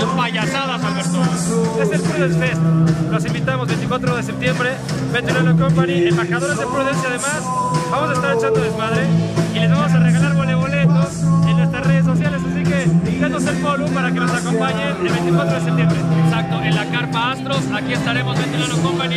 no payasadas, Alberto. Es el Prudence Fest. Los invitamos 24 de septiembre, Ventilano Company, embajadores de Prudencia además. Vamos a estar echando desmadre y les vamos a regalar boletos en nuestras redes sociales. Así que denos el follow para que nos acompañen el 24 de septiembre. Exacto, en la Carpa Astros, aquí estaremos Ventilano Company